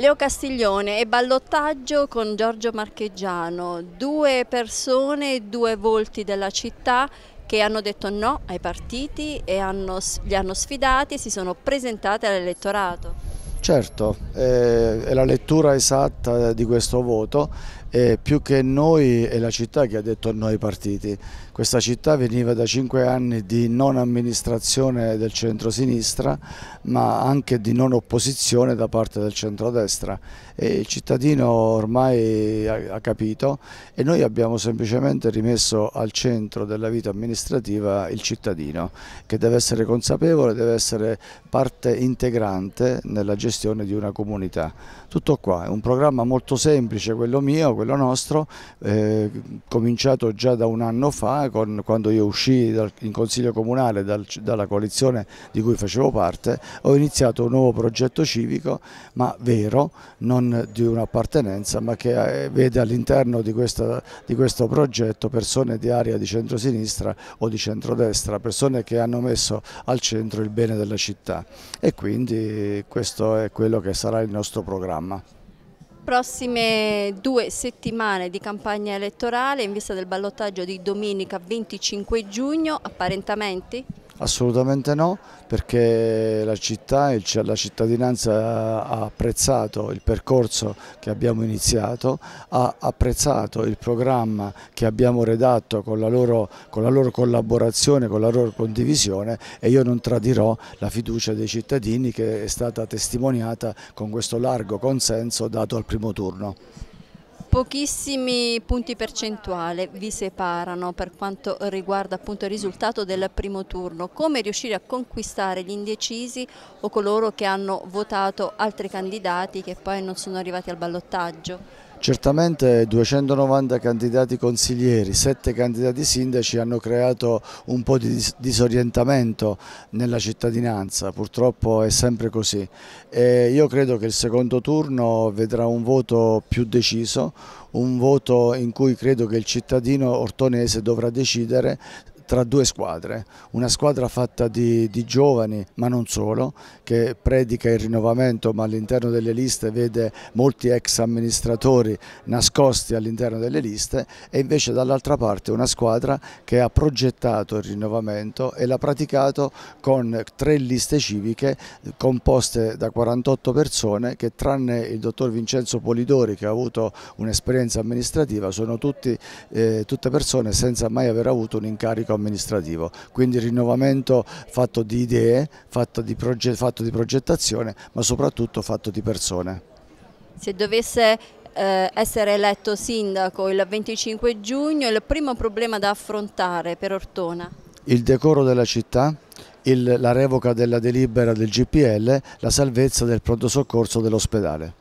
Leo Castiglione e ballottaggio con Giorgio Marcheggiano, due persone, due volti della città che hanno detto no ai partiti e hanno, li hanno sfidati e si sono presentati all'elettorato. Certo, eh, è la lettura esatta di questo voto e più che noi è la città che ha detto no ai partiti. Questa città veniva da cinque anni di non amministrazione del centro-sinistra ma anche di non opposizione da parte del centro-destra e il cittadino ormai ha, ha capito e noi abbiamo semplicemente rimesso al centro della vita amministrativa il cittadino che deve essere consapevole, deve essere parte integrante nella gestione di una comunità. Tutto qua, è un programma molto semplice quello mio, quello nostro, eh, cominciato già da un anno fa con, quando io uscii dal, in Consiglio Comunale dal, dalla coalizione di cui facevo parte, ho iniziato un nuovo progetto civico, ma vero, non di un'appartenenza, ma che eh, vede all'interno di, di questo progetto persone di area di centrosinistra o di centrodestra, persone che hanno messo al centro il bene della città e quindi questo è quello che sarà il nostro programma. Prossime due settimane di campagna elettorale in vista del ballottaggio di domenica 25 giugno, apparentamenti? Assolutamente no, perché la città e la cittadinanza ha apprezzato il percorso che abbiamo iniziato, ha apprezzato il programma che abbiamo redatto con la loro, con la loro collaborazione, con la loro condivisione e io non tradirò la fiducia dei cittadini che è stata testimoniata con questo largo consenso dato al primo turno. Pochissimi punti percentuali vi separano per quanto riguarda appunto il risultato del primo turno. Come riuscire a conquistare gli indecisi o coloro che hanno votato altri candidati che poi non sono arrivati al ballottaggio? Certamente 290 candidati consiglieri, 7 candidati sindaci hanno creato un po' di disorientamento nella cittadinanza, purtroppo è sempre così. E io credo che il secondo turno vedrà un voto più deciso, un voto in cui credo che il cittadino ortonese dovrà decidere tra due squadre, una squadra fatta di, di, giovani ma non solo, che predica il rinnovamento ma all'interno delle liste vede molti ex amministratori nascosti all'interno delle liste. E invece dall'altra parte una squadra che ha progettato il rinnovamento e l'ha praticato con tre liste civiche composte da 48 persone che tranne il dottor Vincenzo Polidori che ha avuto un'esperienza amministrativa sono tutti, eh, tutte persone senza mai aver avuto un incarico amministrativo, quindi rinnovamento fatto di idee, fatto di, fatto di progettazione, ma soprattutto fatto di persone. Se dovesse eh, essere eletto sindaco il 25 giugno, il primo problema da affrontare per Ortona? Il decoro della città, il, la revoca della delibera del GPL, la salvezza del pronto soccorso dell'ospedale.